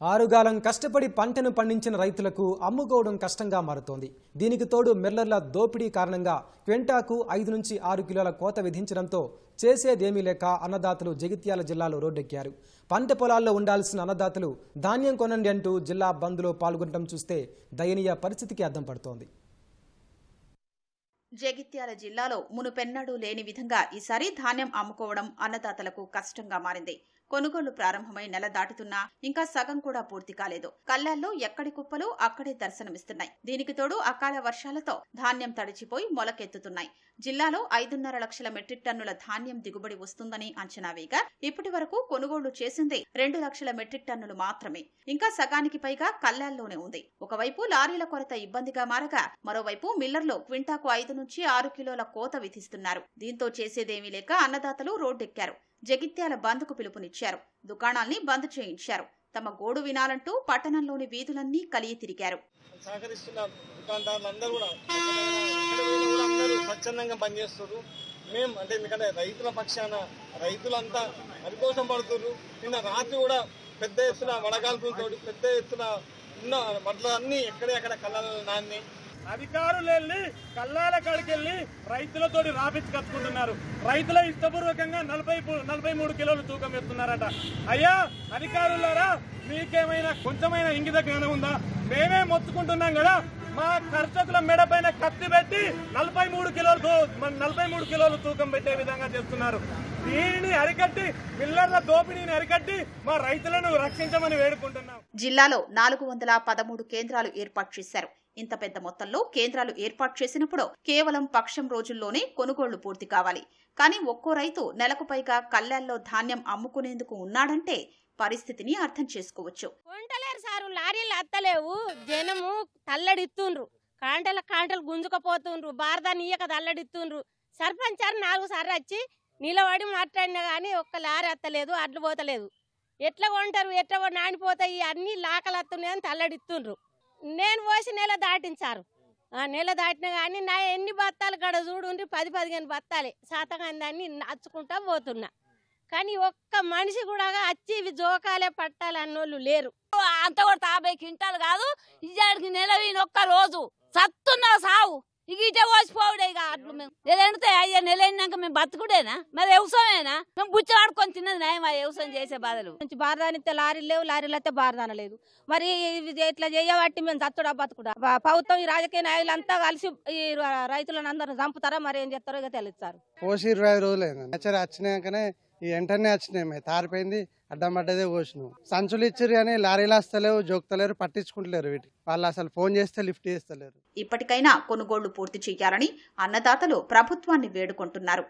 ఆరుగాలం కష్టపడి పంటను పండించిన రైతులకు అమ్ముకోవడం కష్టంగా మారుతోంది. దీనికి తోడు మిల్లర్ల దోపిడీ కారణంగా క్వింటాకు ఐదు నుంచి ఆరు కిలోల కోత విధించడంతో చేసేదేమీ లేక అన్నదాతలు జగిత్యాల జిల్లాలో రోడ్డెక్కారు. పంట పొలాల్లో ఉండాల్సిన అన్నదాతలు ధాన్యం కొనండి అంటూ జిల్లా బంద్లో పాల్గొనడం చూస్తే దయనీయ పరిస్థితికి అద్దం పడుతోంది. జగిత్యాల జిల్లాలో మునుపెన్నడూ లేని విధంగా ఈసారి ధాన్యం అమ్ముకోవడం అన్నదాతలకు కష్టంగా మారింది. కొనుగోళ్ళు ప్రారంభమై నెల దాటుతున్నా ఇంకా సగం కూడా పూర్తి కాలేదు. కల్లాల్లో ఎక్కడి కుప్పలు అక్కడే దర్శనమిస్తున్నాయి. దీనికి తోడు అకాల వర్షాలతో ధాన్యం తడిచిపోయి మొలకెత్తుతున్నాయి. జిల్లాలో ఐదున్నర లక్షల మెట్రిక్ టన్నుల ధాన్యం దిగుబడి వస్తుందని అంచనా వేయగా ఇప్పటి వరకు కొనుగోళ్ళు చేసింది రెండు లక్షల మెట్రిక్ టన్నులు మాత్రమే. ఇంకా సగానికి పైగా కల్లాల్లోనే ఉంది. ఒకవైపు లారీల కొరత ఇబ్బందిగా మారగా మరోవైపు మిల్లర్లు క్వింటాకు ఐదు నుంచి ఆరు కిలోల కోత విధిస్తున్నారు. దీంతో చేసేదేమీ లేక అన్నదాతలు రోడ్డెక్కారు. జగిత్యాల బంద్కు పిలుపునిచ్చారు. దుకాణాల్ని బంద్ చేయించారు. తమ గోడు వినాలంటూ పట్టణంలోని వీధులన్నీ కలిగి తిరిగారు. కూడా అందరూ స్వచ్ఛందంగా పనిచేస్తారు మేము అంటే ఎందుకంటే రైతుల పక్షాన రైతులంతా పరితోషం పడుతున్నారు. నిన్న రాత్రి కూడా పెద్ద ఎత్తున వడగాల్పులతో పెద్ద ఎత్తున ఉన్న వడ్లు ఎక్కడెక్కడ కళ్ళ నాన్ని అధికారులు వెళ్ళి కల్లాల కాడికి వెళ్ళి రైతులతోటి రాపించి కట్టుకుంటున్నారు. రైతుల ఇష్టపూర్వకంగా నలభై నలభై మూడు కిలోలు తూకం ఎత్తున్నారట అయ్యా అధికారులారా మీకేమైనా కొంచెమైనా ఇంగిత జ్ఞానం ఉందా? మేమే మొత్తుకుంటున్నాం కదా మా కర్షకుల మెడ పైన కత్తి పెట్టి నలభై మూడు కిలోలు నలభై మూడు కిలోలు తూకం పెట్టే విధంగా చేస్తున్నారు. దీనిని అరికట్టి మిల్లర్ల దోపిడీని అరికట్టి మా రైతులను రక్షించమని వేడుకుంటున్నాం. జిల్లాలో నాలుగు వందల పదమూడు కేంద్రాలు ఏర్పాటు చేశారు. ఇంత పెద్ద మొత్తంలో కేంద్రాలు ఏర్పాటు చేసినప్పుడు కేవలం పక్షం రోజుల్లోనే కొనుగోళ్ళు పూర్తి కావాలి. కానీ ఒక్కో రైతు నెలకు పైగా కళ్ళాల్లో ధాన్యం అమ్ముకునేందుకు ఉన్నాడంటే పరిస్థితిని అర్థం చేసుకోవచ్చు. కొంటలేరు సారు లారీలు అత్తలేవు జనము తల్లడిత్తుండ్రు. కాంటల కాంటలు గుంజుకపోతుండ్రు బారదాన్ని ఇయ్యక తల్లడిత్తుండ్రు. సర్పంచ్ సార్ నాలుగు సార్లు వచ్చి నిలబడి మాట్లాడినా కానీ ఒక్క లారీ అత్తలేదు అడ్లు పోతలేదు. ఎట్లా కొంటారు ఎట్లా నానిపోతాయి అన్ని లాకలు అత్తున్నాయని తల్లడిత్తుండ్రు. నేను పోసి నెల దాటించారు. ఆ నెల దాటినా కానీ నా ఎన్ని బత్తాలు గడ చూడుండ్రి పది పదిహేను బత్తాలే. శాతంగా నచ్చుకుంటా పోతున్నా. కానీ ఒక్క మనిషి కూడా వచ్చి ఇవి జోకాలే పట్టాలన్నోళ్ళు లేరు. అంత కూడా యాభై క్వింటాలు కాదు ఇజాడికి నెల ఒక్క రోజు. సత్తున్నా ఇక ఇటే పోసిపోవుడే ఇక అట్లు మేము. నెల ఎండితే అయ్యా నెల ఎండినాక మేము బతుకుడేనా? మరి వ్యవసాయమేనా? మేము బుచ్చ ఆడుకొని తిన్నది నయం ఆ వ్యవసాయం చేసే బాధలు. నుంచి బారదానిస్తే లారీలు లేవు లారీలు అయితే బారదాన లేదు. మరి ఇవి ఇట్లా చేయబట్టి మేము చచ్చుడా బతుకుడా? ప్రభుత్వం ఈ రాజకీయ నాయకులంతా కలిసి ఈ రైతులను అందరూ చంపుతారా? మరి ఏం చేస్తారో ఇక తెలుస్తారు కోసి ఇరవై రోజులు వచ్చినాకనే ఈ వెంటనే వచ్చినాయి మేము. తారిపోయింది అడ్డం పడ్డదే కోసినాం సంచులు ఇచ్చారు కానీ లారీలు వస్తలేవు జోక్తలేరు పట్టించుకుంటలేరు వీటికి వాళ్ళు అసలు ఫోన్ చేస్తే లిఫ్ట్ చేస్తలేరు. ఇప్పటికైనా కొనుగోళ్ళు పూర్తి చేయాలని అన్నదాతలు ప్రభుత్వాన్ని వేడుకుంటున్నారు.